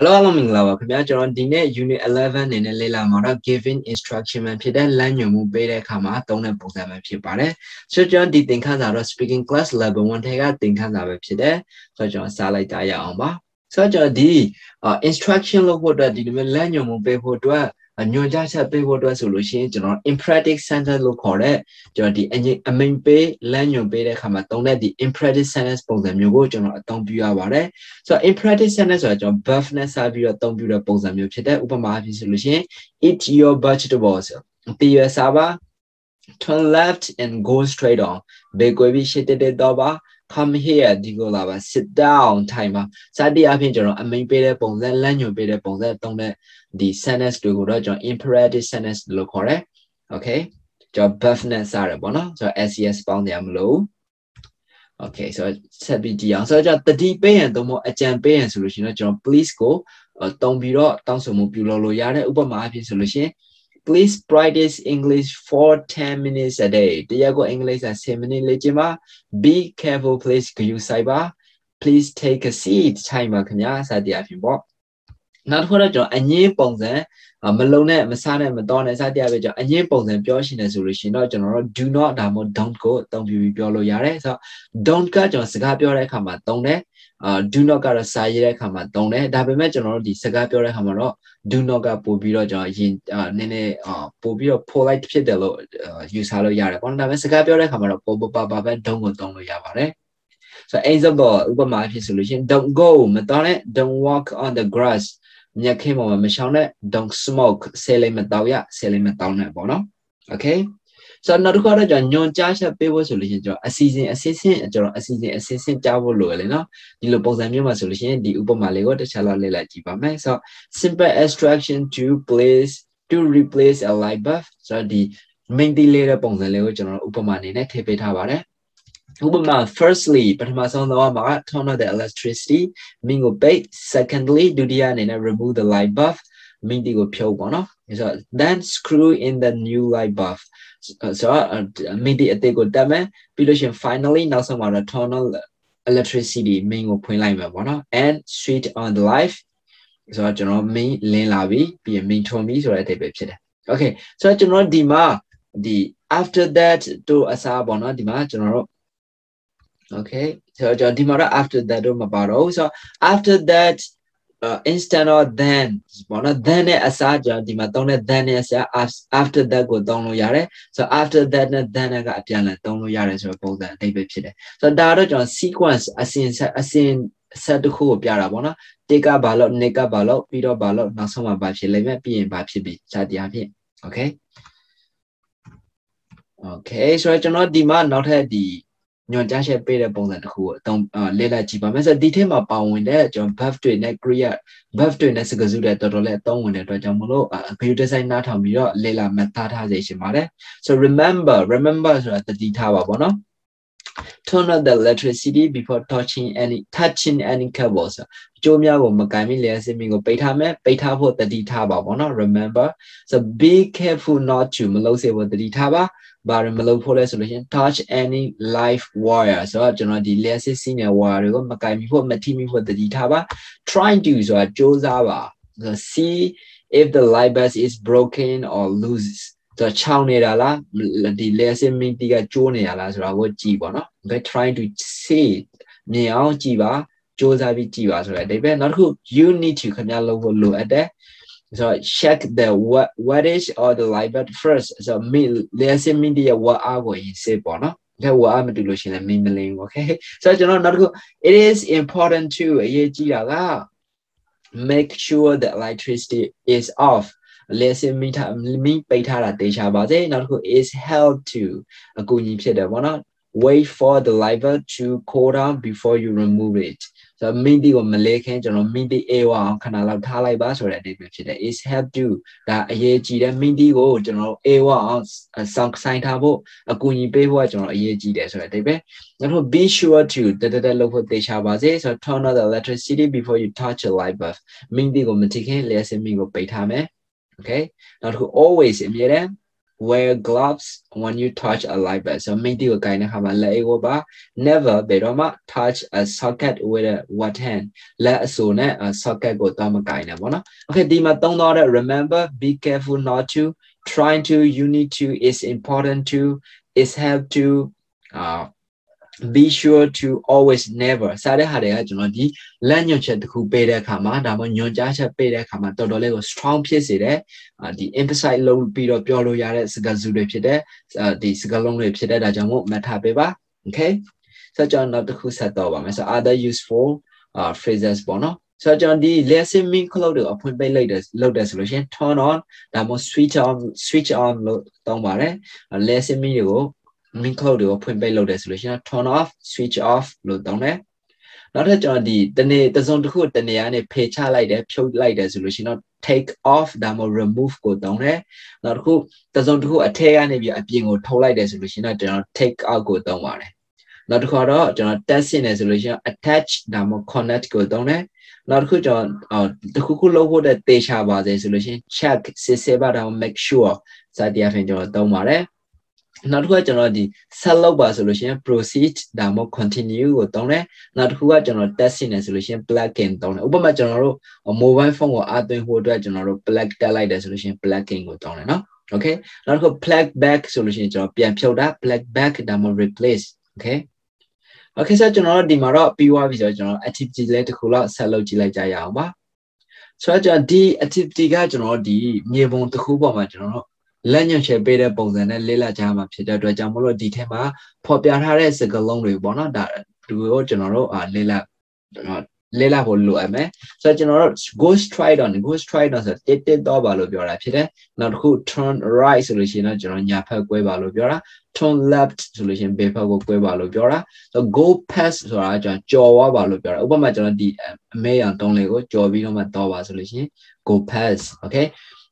Hello အားလုံးမင်္ဂလာပါခင်ဗျာကျွန်တော်ဒီနေ့ unit 11အနေနဲ့လေ့လာမှာတော့ giving instruction မှဖြစ်တဲ့လမ်းညွှန်မှုပေးတဲ့အခါမှာသုံးတဲ့ပုံစံပဲဖြစ်ပါတယ်ဆိုတော့ကျွန်တော်ဒီသင်ခန်းစာတော့ speaking class level 1ထဲကသင်ခန်းစာပဲဖြစ်တယ်ဆိုတော့ကျွန်တော်စားလိုက်ကြရအောင်ပါဆိုတော့ကျွန်တော်ဒီ instruction လို့ဖို့အတွက်ဒီလိုမျိုးလမ်းညွှန်မှုပေးဖို့အတွက် ညွှန်ကြားချက်ပေးဖို့အတွက်ဆိုလို့ရှိရင်ကျွန်တော် imperative sentence လို့ခေါ်တဲ့ကျွန်တော်ဒီအမိန်ပေးလမ်းညွှန်ပေးတဲ့အခါမှာသုံးတဲ့ဒီ imperative sentence ပုံစံမျိုးကိုကျွန်တော်အသုံးပြုရပါတယ်ဆိုတော့ imperative sentence ဆိုတာကျွန်တော် verb နဲ့စပြီးတော့အသုံးပြုတဲ့ပုံစံမျိုးဖြစ်တဲ့ဥပမာအဖြစ်ဆိုလို့ရှိရင် eat your vegetables တည်ရစားပါ turn left and go straight on ဘေကွေပြီးရှစ်တက်တက်တော့ပါ come here ဒီကိုလာပါ sit down ထိုင်ပါစသည်အဖြစ်ကျွန်တော်အမိန်ပေးတဲ့ပုံစံလမ်းညွှန်ပေးတဲ့ပုံစံသုံးတဲ့ဒီ sentence တွေကိုတော့ကျွန်တော် imperative sentence လို့ခေါ်တယ် okay ကျွန်တော် verb နဲ့စရပေါ့နော်ကျွန်တော် SES ပေါင်းတယ်မလို့ okay ဆိုတော့ဆက်ပြီးကြည့်အောင်ဆိုတော့ကျွန်တော်တတိပေးရင်သုံးဖို့အကြံပေးရင်ဆိုလို့ရှိရင်တော့ကျွန်တော် please ကိုတုံပြီးတော့တောင်းဆိုမှုပြုလုပ်လို့ရတယ်ဥပမာအဖြစ်ဆိုလို့ရှိရင် please practice english for 10 minutes a day တရက်ကိုအင်္ဂလိပ်စာ10မိနစ်လေ့ကျင့်ပါ be careful please ဂရုစိုက်ပါ please take a seat ထိုင်ပါခင်ဗျာစသည်အဖြစ်ပေါ့နောက်တစ်ခုတော့ကျွန်တော်အငင်းပုံစံမလုံနဲ့မစားနဲ့မတော်နဲ့စတဲ့ပဲကျွန်တော်အငင်းပုံစံပြောရှင်နေဆိုလို့ရှိရင်တော့ကျွန်တော်တို့ do not ဒါမှမဟုတ် don't ကိုအသုံးပြုပြီးပြောလို့ရတယ်ဆိုတော့ don't ကကျွန်တော်စကားပြောတဲ့အခါမှာသုံးတယ် အာ do not ကတော့စာရေးတဲ့အခါမှာသုံးတယ်ဒါပေမဲ့ကျွန်တော်တို့ဒီစကားပြောတဲ့အခါမှာတော့ do not ကပို့ပြီးတော့ကျွန်တော်ရင်နည်းနည်းပို့ပြီးတော့ polite ဖြစ်တယ်လို့ယူဆလို့ရတယ်ပေါ့နော်ဒါပေမဲ့စကားပြောတဲ့အခါမှာတော့ပို့ပို့ပါပါပဲ don't ကိုသုံးလို့ရပါတယ်ဆို example ဥပမာဖြစ်ဆိုလို့ရှိရင် don't go မတော်နဲ့ don't walk on the grass မြက်ခင်းပေါ်မှာမရှောင်နဲ့ don't smoke ဆဲလေးမတောက်ရဆဲလေးမတောက်နဲ့ပေါ့နော် okay ဆိုတော့နောက်တစ်ခါတော့ကျွန်တော်ညွန်ကြားချက်ပေးဖို့ဆိုလို့ရှိရင်ကျွန်တော်အစီအစဉ်အစစ်စစ်ကျွန်တော်အစီအစဉ်အစစ်စစ်ကြားဖို့လိုရလေနော်ဒီလိုပုံစံမျိုးမှာဆိုလို့ရှိရင်ဒီဥပမာလေးကိုတစ်ချက်လောက်လေ့လာကြည့်ပါမယ်ဆိုတော့ simple instruction to place to replace a light bulb ဆိုတော့ဒီ main တီးလေးတဲ့ပုံစံလေးကိုကျွန်တော်ဥပမာအနေနဲ့ထည့်ပေးထားပါတယ်ဥပမာ firstly ပထမဆုံးသောမှာ turn on the electricity မင်းကိုပိတ် secondly ဒုတိယအနေနဲ့ remove the light bulb မင်းဒီကိုဖြုတ်ပေါ့နော်ဆိုတော့ then screw in the new light bulb ဆိုတော့မင်းဒီအသေးကိုတက်မယ်ပြီးလို့ရှိရင် finally နောက်ဆုံးမှာတော့ turn on electricity မင်းကိုဖွင့်လိုက်မယ်ပေါ့နော် and switch on the light ဆိုတော့ကျွန်တော် main လင်းလာပြီပြီးရင် main ထုံပြီဆိုတဲ့အသေးပဲဖြစ်တယ် okay ဆိုတော့ကျွန်တော်ဒီမှာဒီ after that တို့အစားပေါ့နော်ဒီမှာကျွန်တော်တို့ okay ဆိုတော့ကျွန်တော်ဒီမှာတော့ after that တော့မပါတော့ဘူးဆိုတော့ after that uh, instant or then ပေါ့နော် then နဲ့အစားကျွန်တော်ဒီမှာသုံးတဲ့ then နဲ့အစား after that ကိုသုံးလို့ရတယ်ဆိုတော့ after that နဲ့ then နဲ့ကအပြန်အလှန်သုံးလို့ရတယ်ဆိုတော့ပုံစံအတိတ်ပဲဖြစ်တယ်ဆိုတော့ဒါတော့ကျွန်တော် sequence အစဉ်အစဉ်ဆက်တစ်ခုကိုပြတာပေါ့နော်တစ်ကဘာလို့နှစ်ကဘာလို့ပြီးတော့ဘာလို့နောက်ဆုံးမှာဘာဖြစ်လိမ့်မယ်ပြီးရင်ဘာဖြစ်ပြီစသည်အဖြစ် okay okay ဆိုတော့ကျွန်တော်ဒီမှာနောက်ထပ်ဒီ ညွန်ကြားချက်ပေးတဲ့ပုံစံတစ်ခုကိုအသုံးလေ့လာကြည့်ပါမယ်ဆိုတော့ဒီထဲမှာပါဝင်တဲ့ကျွန်တော် buff တွေနဲ့ create buff တွေနဲ့စကားစုတွေတော်တော်လေးအသုံးဝင်တဲ့အတွက်ကြောင့်မလို့ video design နားထောင်ပြီးတော့လေ့လာမှတ်သားထားစေရှင်ပါတယ် so remember remember ဆိုတာတတိထားပါပေါ့နော် turn on the electricity before touching any touching any cables အကျိုးများကိုမကင်မိလျှက်စစ်မင်းကိုပိတ်ထားမယ်ပိတ်ထားဖို့တတိထားပါပေါ့နော် remember so be careful not to မလုပ်စေဖို့တတိထားပါ ဘာတွေမလုပ်ဖို့လဲဆိုလို့ရှိရင် touch any live wire ဆိုတော့ကျွန်တော်ဒီ elastic signal wire တွေကိုမကင်မိဖို့မထိမိဖို့တတိထားပါ try to ဆိုတာစူးစမ်းပါ see if the live bus is broken or loose တော့ချောင်းနေတာလားဒီ lesson mini ကကျိုးနေတာလားဆိုတာကိုကြည့်ပေါ့နော် okay trying to see မြင်အောင်ကြည့်ပါစ조사ပြီးကြည့်ပါဆိုတော့အတိပဲနောက်တစ်ခု you need to ခင်ဗျားလုပ်ဖို့လိုအပ်တယ် so check the what wattage or the light bulb first so me lesson မင်းတီးရဲ့ what hour ကိုရင်စစ်ပေါ့နော်တဲ့ဝါမတူလို့ရှိရင်လည်းမင်းမလင်းဘူး okay ဆိုတော့ကျွန်တော်နောက်တစ်ခု it is important to အရေးကြီးတာက make sure the electricity is off လက်စမိထားမိပိတ်ထားတာတေချာပါစေနောက်တစ်ခု is help to အကူအညီဖြစ်တယ်ပေါ့နော် wait for the liver to cool down before you remove it ဆိုတော့မိတိကိုမလဲခင်းကျွန်တော်မိတိအေဝအောင်ခဏလောက်ထားလိုက်ပါဆိုတဲ့အဓိပ္ပာယ်ဖြစ်တယ် is help to ဒါအရေးကြီးတယ်မိတိကိုကျွန်တော်အေဝအောင်စောင့်ဆိုင်ထားဖို့အကူအညီပေးဖို့ကကျွန်တော်အရေးကြီးတယ်ဆိုတဲ့အဓိပ္ပာယ်နောက်တော့ be sure to တတတလုပ်ဖို့တေချာပါစေဆိုတော့ turn on the electricity before you touch a light bulb မိတိကိုမထိခင်လျှက်စမိကိုပိတ်ထားမယ် okay နောက်တစ်ခု always အမြဲတမ်း wear gloves when you touch a light bulb so မိတိကိုကိုင်းတဲ့ခါမှာလက်အေးကိုပါ never ဘယ်တော့မှ touch a socket with a wet hand လက်အစိုနဲ့ socket ကိုတော့မကိုင်းနဲ့ပေါ့နော် okay ဒီမှာသုံးတော့တဲ့ remember be careful not to trying to you need to is important to is help to uh be sure to always never စတဲ့ဟာတွေကကျွန်တော်ဒီလက်ညွှန်ချက်တစ်ခုပေးတဲ့အခါမှာဒါမှညွှန်ကြားချက်ပေးတဲ့အခါမှာတော်တော်လေးကို strong ဖြစ်စေတဲ့ဒီ emphasize လုပ်ပြီးတော့ပြောလို့ရတဲ့စကားစုတွေဖြစ်တဲ့ဒီစကားလုံးတွေဖြစ်တဲ့ဒါကြောင့်မို့မှတ်ထားပေးပါ okay ဆိုတော့ကျွန်တော်နောက်တစ်ခုဆက်တော့ပါမယ်ဆို other useful uh phrases ပေါ့နော်ဆိုတော့ကျွန်တော်ဒီ lesson mean cloud ကိုအဖွင့်ပိတ်လိုက်တယ်လုပ်တယ်ဆိုလို့ရှိရင် turn on ဒါမှမဟုတ် switch on switch on လို့တောင်းပါတယ် lesson mean တွေကို main cloud တွေကိုဖွင့်ပိတ်လုပ်တယ်ဆိုလို့ရှိရင် turn off switch off လို့တောင်းတယ်နောက်ထပ်ကျွန်တော်ဒီတနေ့တစုံတစ်ခုတနေ့ကနေဖေချလိုက်တယ်ဖြုတ်လိုက်တယ်ဆိုလို့ရှိရင်တော့ take off ဒါမှမဟုတ် remove ကိုတောင်းတယ်နောက်တစ်ခုတစုံတစ်ခုအထက်ကနေပြီးအပြင်ကိုထုတ်လိုက်တယ်ဆိုလို့ရှိရင်တော့ကျွန်တော် take out ကိုတောင်းပါတယ်နောက်တစ်ခါတော့ကျွန်တော် test နေဆိုလို့ရှိရင် attach ဒါမှမဟုတ် connect ကိုတောင်းတယ်နောက်တစ်ခုကျွန်တော်တခုခုလုပ်ဖို့တဲ့တေချာပါစေဆိုလို့ရှိရင် check စစ်ဆေးပါတော့ make sure စသည်အဖြစ်ကျွန်တော်တောင်းပါတယ် နောက်တစ်ခုကကျွန်တော်ဒီဆက်လုပ်ပါဆိုလို့ရှိရင် proceed ဒါမှမဟုတ် continue ကိုတောင်းတယ်နောက်တစ်ခုကကျွန်တော် test နေဆိုလို့ရှိရင် plug in တောင်းတယ်ဥပမာကျွန်တော်တို့ mobile phone ကိုအသွင်းဖို့အတွက်ကျွန်တော်တို့ plug တက်လိုက်တယ်ဆိုလို့ရှိရင် plug in ကိုတောင်းတယ်နော် okay နောက်တစ်ခု plug back ဆိုလို့ရှိရင်ကျွန်တော်ပြန်ဖြုတ်တာ plug back ဒါမှမဟုတ် replace okay okay ဆိုတော့ကျွန်တော်တို့ဒီမှာတော့ပြီးသွားပြီဆိုတော့ကျွန်တော် activity လေးတစ်ခုလောက်ဆက်လုပ်ကြည့်လိုက်ကြရအောင်ပါဆိုတော့ကျွန်တော်ဒီ activity ကကျွန်တော်ဒီမြေပုံတစ်ခုပေါ်မှာကျွန်တော်တို့ လက်ညှိုးချက်ပေးတဲ့ပုံစံနဲ့လေးလက်ကြမှာဖြစ်တဲ့အတွက်ကြောင့်မလို့ဒီထဲမှာဖော်ပြထားတဲ့စကားလုံးတွေပေါ့နော်ဒါဒီကိုကျွန်တော်တို့လေးလက်လေးလာဖို့လိုအပ်မယ်ဆိုတော့ကျွန်တော်တို့ go straight on go straight on ဆိုတစ်တစ်တော့ပါလို့ပြောတာဖြစ်တယ်နောက်တစ်ခု turn right ဆိုလို့ရှိရင်တော့ကျွန်တော်ညာဘက်ကွဲပါလို့ပြောတာ turn left ဆိုလို့ရှိရင်ဘယ်ဘက်ကိုကွဲပါလို့ပြောတာဆို go past ဆိုတာကျွန်တော်ကြော်သွားပါလို့ပြောတာဥပမာကျွန်တော်ဒီအမဲရောင်တုံးလေးကိုကြော်ပြီးတော့မှတော့ပါဆိုလို့ရှိရင် go past okay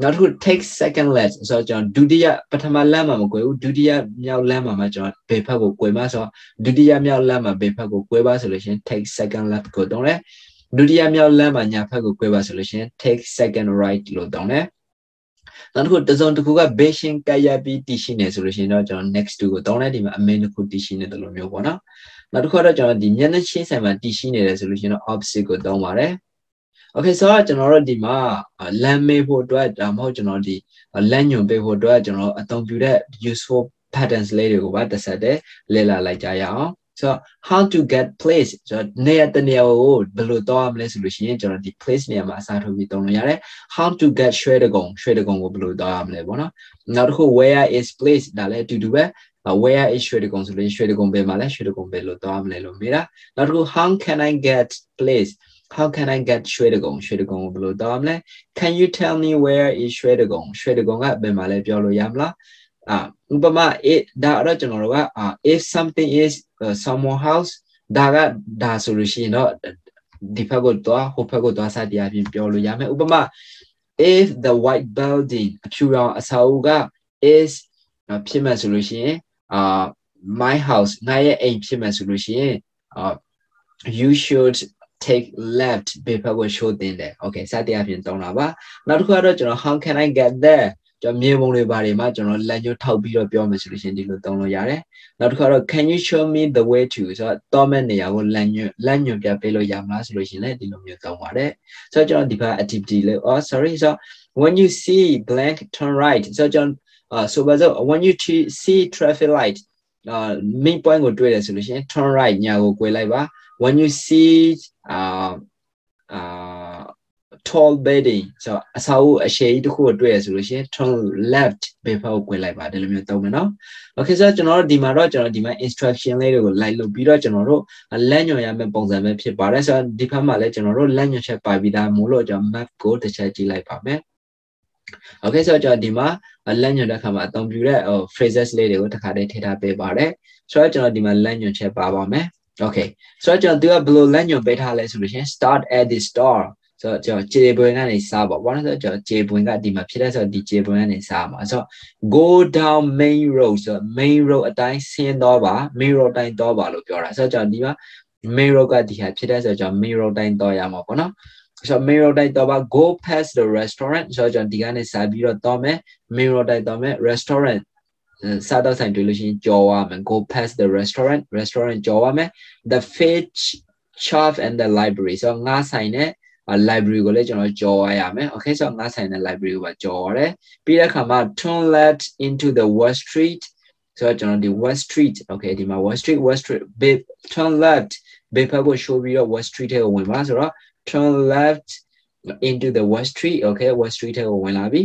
နောက်တစ်ခု take second left ဆိုတော့ကျွန်တော်ဒုတိယပထမလမ်းမှာမကွယ်ဘူးဒုတိယမြောက်လမ်းမှာမှကျွန်တော်ဘယ်ဘက်ကိုကွယ်မှာဆိုတော့ဒုတိယမြောက်လမ်းမှာဘယ်ဘက်ကိုကွယ်ပါဆိုလို့ရှိရင် take second left ကိုတောင်းတယ်ဒုတိယမြောက်လမ်းမှာညာဘက်ကိုကွယ်ပါဆိုလို့ရှိရင် take second right လို့တောင်းတယ်နောက်တစ်ခုတစုံတစ်ခုက basing ကရပြီးတည်ရှိနေဆိုလို့ရှိရင်တော့ကျွန်တော် next to ကိုတောင်းလိုက်ဒီမှာအမင်းတစ်ခုတည်ရှိနေတယ်လို့မျိုးပေါ့နော်နောက်တစ်ခုကတော့ကျွန်တော်ဒီမျက်နှာချင်းဆိုင်မှာတည်ရှိနေတယ်ဆိုလို့ရှိရင်တော့ opposite ကိုတောင်းပါတယ် okay ဆိုတော့ကျွန်တော်တို့ဒီမှာလမ်းမေးဖို့အတွက်ဒါမှမဟုတ်ကျွန်တော်ဒီလမ်းညွန်ပေးဖို့အတွက်ကျွန်တော်အသုံးပြုတဲ့ useful patterns လေးတွေကိုပါတစ်ဆက်တည်းလေ့လာလိုက်ကြရအောင်ဆိုတော့ how to get place ဆိုတော့နေရာတနေရာကိုဘယ်လိုတော့မလဲဆိုလို့ရှိရင်ကျွန်တော်ဒီ place နေရာမှာအစားထိုးပြီးသုံးလို့ရတယ် how to get ရွှေတကုံရွှေတကုံကိုဘယ်လိုတော့ရမလဲပေါ့နော်နောက်တစ်ခု where is place ဒါလည်းအတူတူပဲ where is ရွှေတကုံဆိုလို့ရွှေတကုံဘယ်မှာလဲရွှေတကုံဘယ်လိုတော့မလဲလို့မေးတာနောက်တစ်ခု how can i get place how can i get ရွှေတကုံရွှေတကုံကိုဘယ်လိုတော့မလဲ can you tell me where is ရွှေတကုံရွှေတကုံကဘယ်မှာလဲပြောလို့ရမလားအာဥပမာ it ဒါတော့ကျွန်တော်တို့က if something is uh, someone house ဒါကဒါဆိုလို့ရှိရင်တော့ဒီဘက်ကိုတော့ဟိုဘက်ကိုတော့စတရားပြင်ပြောလို့ရမယ်ဥပမာ if the white building အဖြူရောင်အဆောက်အဦက is ဖြစ်မှဆိုလို့ရှိရင်အာ my house ငါရဲ့အိမ်ဖြစ်မှဆိုလို့ရှိရင်အာ you should take left ဘေးဘက်ကို show တင်တယ် okay စတရားပြင်တောင်းတာပါနောက်တစ်ခုကတော့ကျွန်တော် how can i get there ကျွန်တော်မြေပုံတွေဘာတွေမှာကျွန်တော်လက်ညှိုးထောက်ပြီးတော့ပြောမယ်ဆိုလို့ရှိရင်ဒီလိုသုံးလို့ရတယ်နောက်တစ်ခါတော့ can you show me the way to ဆိုတော့တောမဲ့နေရာကိုလက်ညှိုးလက်ညှိုးပြပေးလို့ရမလားဆိုလို့ရှိရင်လည်းဒီလိုမျိုးသုံးပါတယ်ဆိုတော့ကျွန်တော်ဒီဘက် activity လေး oh sorry so when you see blank turn right ဆိုတော့ကျွန်တော် so ပါဆို when you see traffic light အာ main point ကိုတွေ့တယ်ဆိုလို့ရှိရင် turn right ညာကို꿰လိုက်ပါ when you see uh uh tall building ဆိုအစာအုပ်အရှည်ကြီးတစ်ခုကိုတွေ့ရဆိုလို့ရှိရင် turn left ဘယ်ဘက်ကို꿰လိုက်ပါဒီလိုမျိုးသုံးမယ်နော် okay ဆိုတော့ကျွန်တော်တို့ဒီမှာတော့ကျွန်တော်ဒီမှာ instruction လေးတွေကို like လုပ်ပြီးတော့ကျွန်တော်တို့လက်ညွှန်ရမယ့်ပုံစံပဲဖြစ်ပါတယ်ဆိုတော့ဒီဘက်မှာလည်းကျွန်တော်တို့လက်ညွှန်ချက်ပါပြီးသားမို့လို့ကျွန်တော် map ကိုတစ်ချက်ကြည့်လိုက်ပါမယ် okay ဆိုတော့ကျွန်တော်ဒီမှာလက်ညွှန်တဲ့အခါမှာအသုံးပြုတဲ့ phrases လေးတွေကိုတစ်ခါတည်းထည့်ထားပေးပါတယ်ဆိုတော့ကျွန်တော်ဒီမှာလက်ညွှန်ချက်ပါပါမယ် okay ဆိုတော့ကျွန်တော်သူကဘယ်လိုလက်ညွှန်ပေးထားလဲဆိုလို့ရှိရင် start at the store ဆိုတော့ကျွန်တော်ခြေပွင့်ကနေစပါဘာလို့လဲဆိုတော့ကျွန်တော်ခြေပွင့်ကဒီမှာဖြစ်တဲ့ဆိုတော့ဒီခြေပွင့်ကနေစမှာဆိုတော့ go down main road ဆိုတော့ main road အတိုင်းဆင်းတော့ပါ main road တိုင်းတော့ပါလို့ပြောတာဆိုတော့ကျွန်တော်ဒီမှာ main road ကဒီဟာဖြစ်တဲ့ဆိုတော့ကျွန်တော် main road တိုင်းတော့ရမှာပေါ့နော်ဆိုတော့ mirror တိုက်တော့ပါ go past the restaurant ဆိုတော့ကျွန်တော်ဒီကနေစပြီးတော့တော့မယ် mirror တိုက်တော့မယ် restaurant စားတော့ဆိုင်တွေ့လို့ရှိရင်ကြော်ရမယ် go past the restaurant restaurant ကြော်ရမယ် the fish shop and the library ဆိုတော့ငါဆိုင်နဲ့ library ကိုလည်းကျွန်တော်ကြော်ရရမယ် okay ဆိုတော့ငါဆိုင်နဲ့ library ကိုပါကြော်ရတယ်ပြီးတဲ့အခါမှာ turn left into the west street ဆိုတော့ကျွန်တော်ဒီ west street okay ဒီမှာ west street west street big turn left ဘေးဘက်ကို show ပြီးတော့ west street ထဲကိုဝင်ပါဆိုတော့ turn left into the west street okay west street ထဲကိုဝင်လာပြီ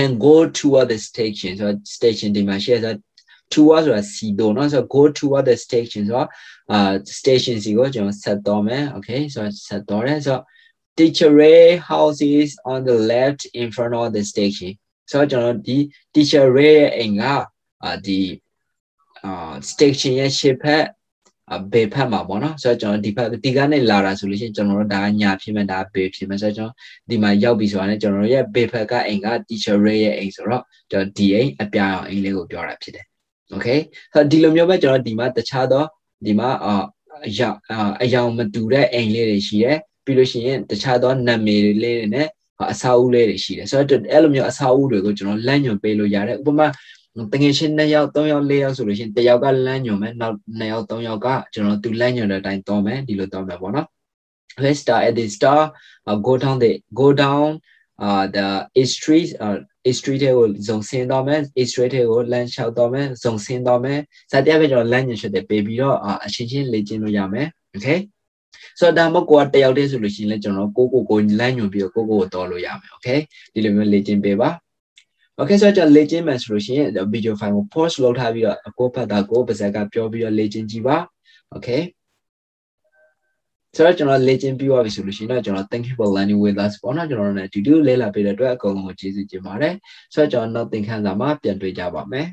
and go toward the station ဆိုတော့ station ဒီမှာ share ဆို toward ဆိုတာစီတော့เนาะဆိုတော့ go toward the station ဆိုတော့အာ station စီကိုကျွန်တော်ဆက်တော့မယ် okay ဆိုတော့ဆက်တော့တယ်ဆိုတော့ teacher ray house is on the left in front of the station ဆိုတော့ကျွန်တော်ဒီ teacher ray ရဲ့အိမ်ကအာဒီအာ station ရဲ့ရှေ့ဘက် ဘေဖက်မှာပေါ့နော်ဆိုတော့ကျွန်တော်ဒီဖက်ဒီကနေလာတာဆိုလို့ရှိရင်ကျွန်တော်တို့ဒါညာဖြစ်မယ်ဒါဘေဖြစ်မယ်ဆိုတော့ကျွန်တော်ဒီမှာရောက်ပြီဆိုတာနဲ့ကျွန်တော်တို့ရဲ့ဘေဖက်ကအိမ်က teacher ray ရဲ့အိမ်ဆိုတော့ကျွန်တော်ဒီအိမ်အပြာရောင်အိမ်လေးကိုပြောတာဖြစ်တယ် okay ဆိုတော့ဒီလိုမျိုးပဲကျွန်တော်ဒီမှာတခြားသောဒီမှာအအယောင်အယောင်မတူတဲ့အိမ်လေးတွေရှိတယ်ပြီးလို့ရှိရင်တခြားသောနာမည်လေးတွေနဲ့အစာအုပ်လေးတွေရှိတယ်ဆိုတော့အဲ့လိုမျိုးအစာအုပ်တွေကိုကျွန်တော်လမ်းညွှန်ပေးလို့ရတယ်ဥပမာ တငယ်ချင်း2ယောက်3ယောက်4ယောက်ဆိုလို့ရှိရင်တယောက်ကလမ်းညွှန်မယ်နောက်2ယောက်3ယောက်ကကျွန်တော်သူလမ်းညွှန်တဲ့အတိုင်းတောင်းမယ်ဒီလိုတောင်းမယ်ပေါ့နော် let's start at the start uh, go down the go down uh the a street uh a street ကိုဇုံဆင်းတော့မယ် a street ကိုလမ်းလျှောက်တော့မယ်ဇုံဆင်းတော့မယ်စတဲ့ပဲကျွန်တော်လမ်းညွှန်ချက်တွေပေးပြီးတော့အချင်းချင်းလေ့ကျင့်လို့ရမယ် okay ဆိုတော့ဒါမှကိုကတယောက်တည်းဆိုလို့ရှိရင်လည်းကျွန်တော်ကိုကိုကိုလမ်းညွှန်ပြီးတော့ကိုကိုကိုတော်လို့ရမယ် okay ဒီလိုမျိုးလေ့ကျင့်ပေးပါ okay ဆိုတော့ကျွန်တော်လေ့ကျင့်မယ်ဆိုလို့ရှိရင် video file ကို pause လုပ်ထားပြီးတော့အကိုဖတ်တာကိုပါဇက်ကပြောပြီးတော့လေ့ကျင့်ကြည့်ပါ okay ဆိုတော့ကျွန်တော်လေ့ကျင့်ပြီးသွားပြီဆိုလို့ရှိရင်တော့ကျွန်တော် thank you for learning with us ပေါ့နော်ကျွန်တော်တို့ ne အတူတူလေ့လာပေးတဲ့အတွက်အကုန်လုံးကိုကျေးဇူးတင်ပါတယ်ဆိုတော့ကျွန်တော်နောက်သင်ခန်းစာမှာပြန်တွေ့ကြပါမယ်